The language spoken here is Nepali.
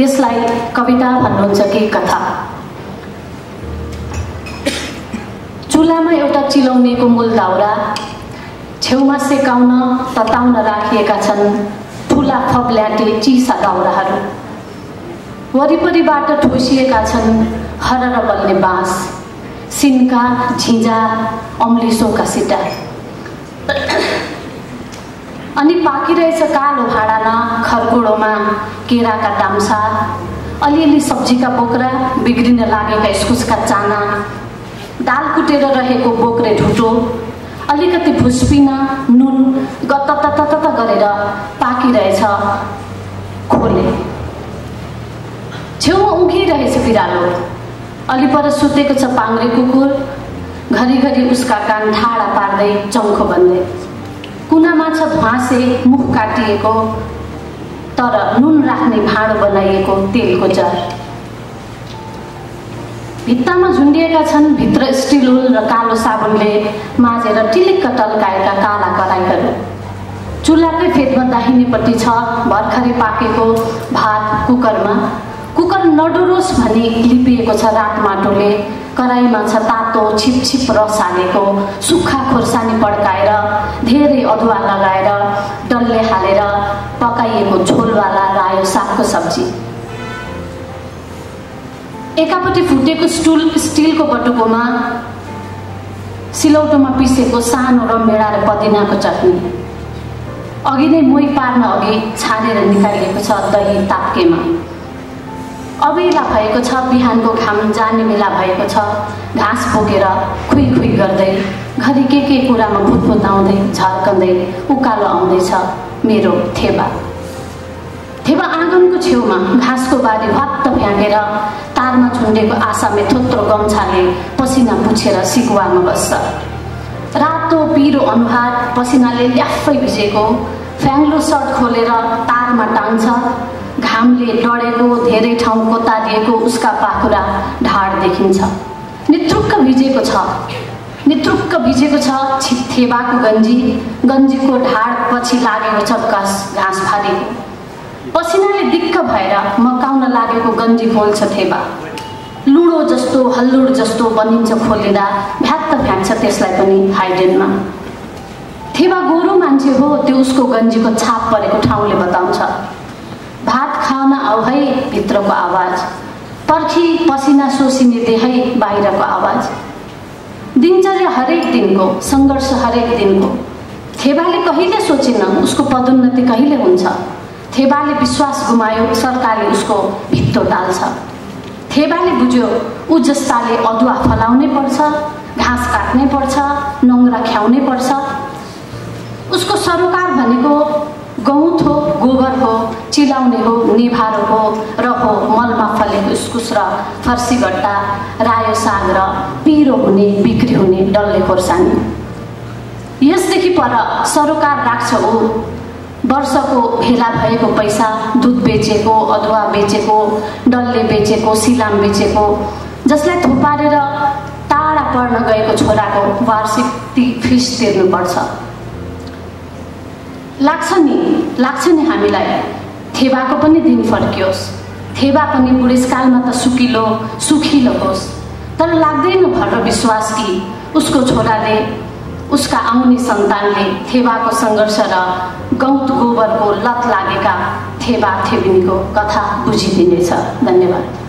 यसलाई कविता भन्नुहुन्छ कि कथा। चुलामा एउटा चिलाउनेको मूल दाउरा छेउमा सेकाउन तताउन राखिएका छन् ठुला फब्ल्याटे चिसा दाउराहरू। वरिपरिबाट ठोसिएका छन् हरर बल्ने बाँस सिन्का झिझा अम्लिसोका सिटा। अनि पाकिरहेछ कालो भाँडामा खरगोडोमा केराका टाम्सा अलिअलि सब्जीका बोक्रा बिग्रिन लागेका इस्कुसका चाना। दाल कुटेर रहेको बोक्रे ढुटो अलिकति भुस्पिना नुन गत्त गरेर पाकिरहेछ खोले। छेउमा उघिरहेछ बिरालो। अलिपर सुतेको छ पाङ्रे कुकुर। घरिघरि उसका कान ठाडा पार्दै चौखो बन्दै। छ ध्वासे मुख काटिएको तर नुन राख्ने भाँडो बनाइएको तेलको जार। भित्तामा झुन्डिएका छन् भित्र स्टिल हुल र कालो साबुनले माझेर टिलिक्क टल्काएका काला कराईहरू। चुल्हाकै फेदमा दाहिनेपट्टि छ भर्खरै पाकेको भात कुकरमा। कुकर नडुरोस् भनी लिपिएको छ रात माटोले कराईमा छ तातो छिप छिप रस हालेको सुक्खा खोर्सानी पड्काएर धेरै अदुवा लगाएर डल्ले हालेर पकाइएको झोलवाला रायो सागको सब्जी। एकापट्टि फुटेको स्टुल स्टिलको बटुकोमा सिलौटोमा पिसेको सानो रमेडा र पदिनाको चटनी। अघि नै मोही पार्न अघि छानेर निकालिएको छ दही ताप्केमा। अबेला भएको छ बिहानको घाम जाने बेला भएको छ घाँस बोकेर खुइ खुइ गर्दै घरि के के कुरामा भुतभुत आउँदै झर्कँदै उकालो आउँदैछ मेरो थेबा। थेबा आँगनको छेउमा घाँसको बारी भत्त फ्याँकेर तारमा झुन्डेको आशामे थोत्रो गम्छाले पसिना पुछेर सिकुवामा बस्छ। रातो पिरो अनुहार पसिनाले ल्याफै भिजेको फ्याङ्लो सर्ट खोलेर तारमा टाङ्छ घामले डढेको धेरै ठाउँ कोतारिएको उसका पाखुरा ढाड देखिन्छ। नित्रुक्क भिजेको छ। नित्रुक्क भिजेको छ। थेबाको गन्जी। गन्जीको ढाड पछि लागेको छ घाँस घाँस फालेको। पसिनाले दिक्क भएर मकाउन लागेको गन्जी खोल्छ थेबा। लुडो जस्तो हल्लुड जस्तो बनिन्छ खोलेर भ्यात्त फ्याँक्छ त्यसलाई पनि हाइडेनमा। थेबा गोरु मान्छे हो त्यो उसको गन्जीको छाप परेको ठाउँले बताउँछ। भात खान आऊ है भित्रको आवाज। पर्खी पसिना सोसिने देहै बाहिरको आवाज। दिनचर्या हरेक दिनको सङ्घर्ष हरेक दिनको। थेबाले कहिले सोचेन उसको पदोन्नति कहिले हुन्छ? थेबाले विश्वास गुमायो सरकारले उसको भित्तो टाल्छ। थेबाले बुझ्यो ऊ जस्ताले अदुवा फलाउनै पर्छ घाँस काट्नै पर्छ नङ्ग्रा ख्याउनै पर्छ। उसको सरोकार भनेको गौत हो गोबर हो चिलाउने हो निभारो हो र हो मलमा फलेको इस्कुस र फर्सी गट्टा रायो साग र पिरो हुने बिक्री हुने डल्ले खोर्सानी। यसदेखि पर सरोकार राख्छ ऊ। वर्षको भेला भएको पैसा दुध बेचेको अदुवा बेचेको डल्ले बेचेको सिलाम बेचेको जसलाई थुपारेर टाढा पढ्न गएको छोराको वार्षिक फिस तिर्नुपर्छ। लाग्छ नि। लाग्छ नि हामीलाई। थेबाको पनि दिन फर्कियोस्। थेबा पनि बुढेसकालमा त सुकिलो सुखिलो होस्। तर लाग्दैन भर विश्वास कि उसको छोराले उसका आउने सन्तानले थेबाको सङ्घर्ष र गौत गोबरको लत लागेका थेबा थेबिनीको कथा बुझिदिनेछ। धन्यवाद।